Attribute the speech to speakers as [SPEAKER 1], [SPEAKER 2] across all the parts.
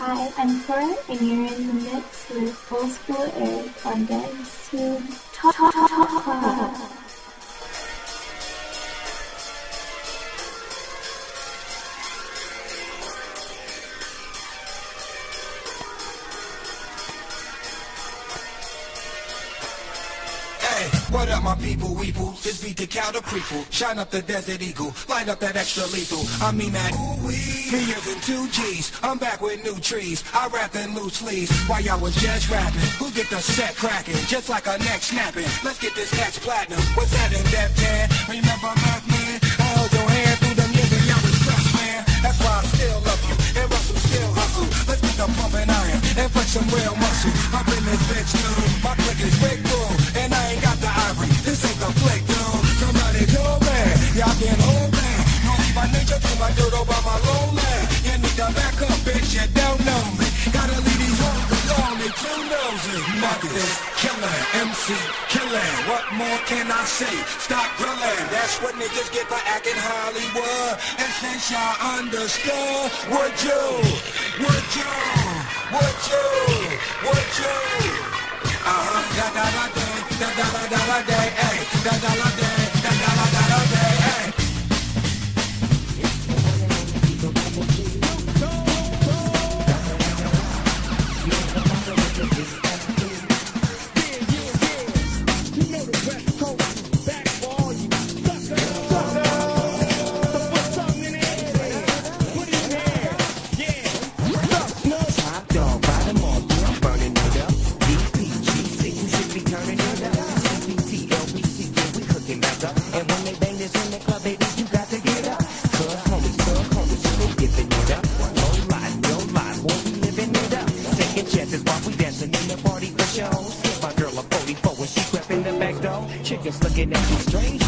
[SPEAKER 1] Hi, I'm Cora, and you're in the mix with Old School Eric on DanceTube Talk.
[SPEAKER 2] What up, my people, weeple? This beat the counter prequel. Shine up the desert eagle. light up that extra lethal. I mean that. Three years and two G's. I'm back with new trees. I rap in loose leaves while y'all was just rapping. Who get the set cracking? Just like a neck snapping. Let's get this catch platinum. What's that in depth, man? Remember. pussy killing. What more can I say? Stop grilling. That's what niggas get for acting Hollywood. And since y'all understood, would you? Would you? Would you? Would you? Uh huh. Da da da da da da da da da da. Hey, da da da.
[SPEAKER 3] looking at you strange.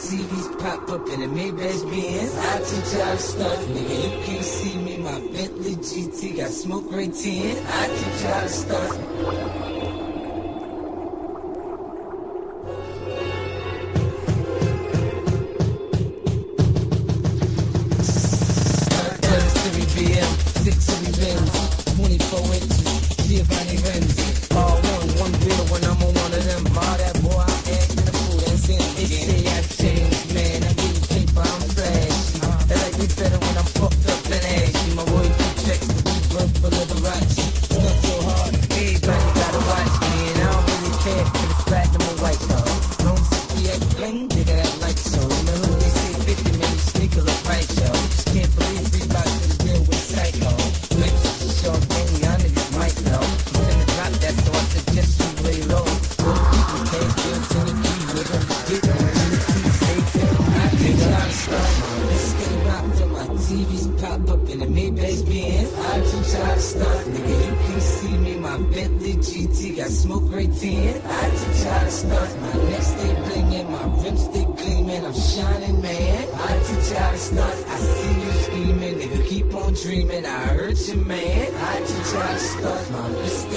[SPEAKER 4] CVs
[SPEAKER 5] pop up in the Maybach Benz. I teach y'all stuff, nigga. You can't see me. My Bentley GT got smoke right in. I teach y'all stuff. Six of them, 24 inches. Pop up in the Maybach Benz. I teach you how to stunt, nigga. You can't see me. My Bentley GT got smoke right in. I teach you how to stunt. My neck stay blingin', my rims stay gleaming. I'm shining, man. I teach you how to stunt. I see you scheming, nigga. Keep on dreaming. I heard you, man. I teach you how to stunt. My wrist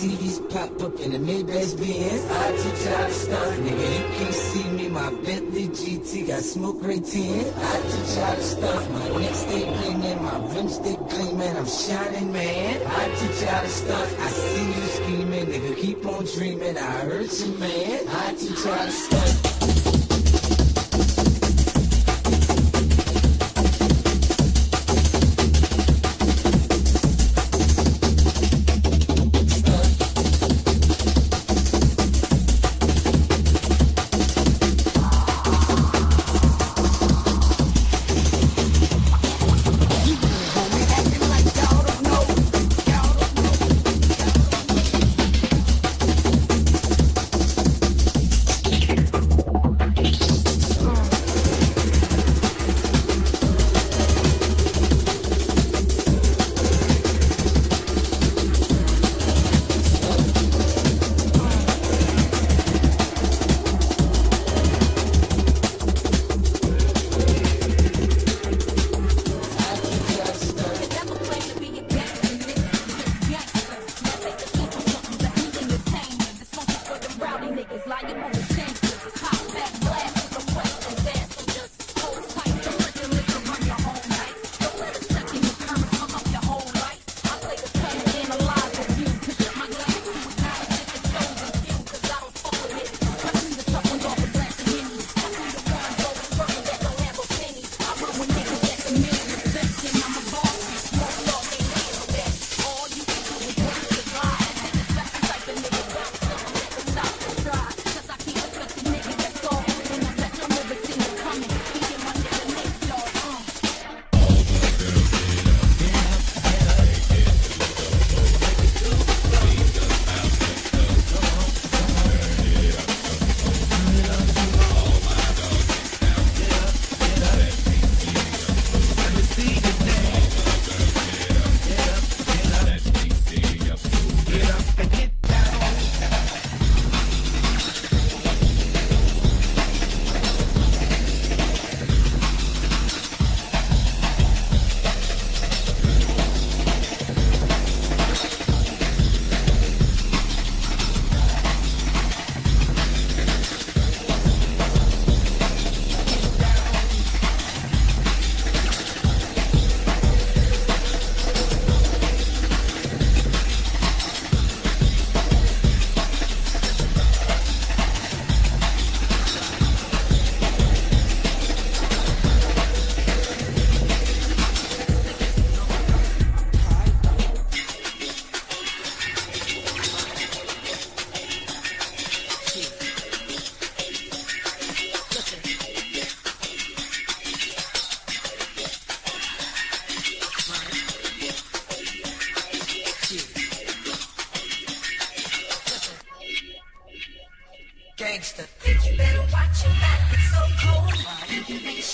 [SPEAKER 5] TVs pop up in the Maybach Benz. I teach how to stunt, nigga. You can't see me. My Bentley GT got smoke right in. I teach how to stunt. My neck stay blingin', my rims stay gleaming. I'm shining, man. I teach how to stunt. I see you scheming, nigga. Keep on dreaming. I heard you, man. I teach you how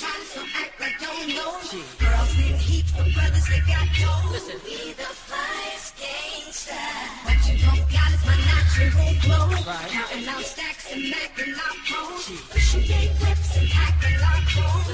[SPEAKER 6] you think it's shot, so act like don't know. Girls need heat for brothers that got dough. Listen. We the flyest gangsta. What you don't got is my natural glow. Counting out stacks and macking out phones. Pushing big whips and packing our clothes.